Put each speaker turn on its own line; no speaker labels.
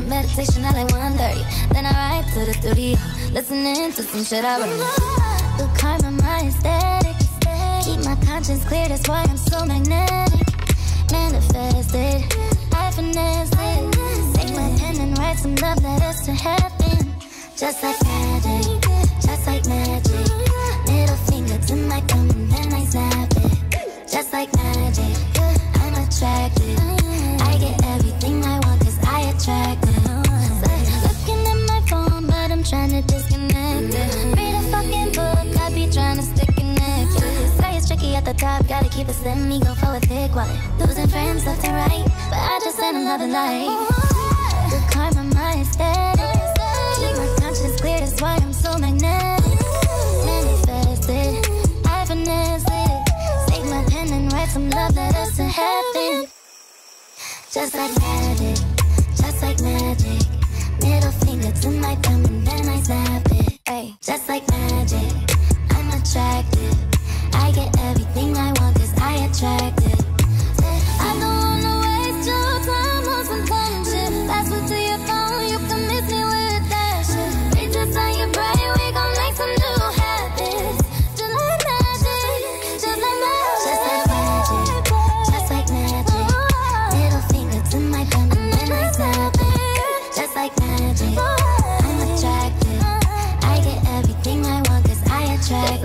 meditation at like 1.30 Then I ride to the studio Listening to some shit I wrote. The karma, my aesthetic Keep my conscience clear, that's why I'm so magnetic. Manifested, I finessed it. Take my pen and write some love letters to heaven Just like magic, tricky at the top, gotta keep it slim, me go for a thick wallet. Losing friends left and right, but I just end another life. The karma, my aesthetic. Keep my conscience clear, that's why I'm so magnetic. Manifested, I finesse it. Take my pen and write some love letters to heaven. Just like magic, just like magic. Middle finger to my thumb and then I snap it. Ay, just like magic, I'm attracted get everything I want cause I attract it I don't wanna waste your time on some to your phone, you can miss me with that on your we gon' make some new habits. Just like magic, just like magic. Just like magic, just like magic. Middle finger to my and I snap it Just like magic, I'm attracted. I get everything I I attract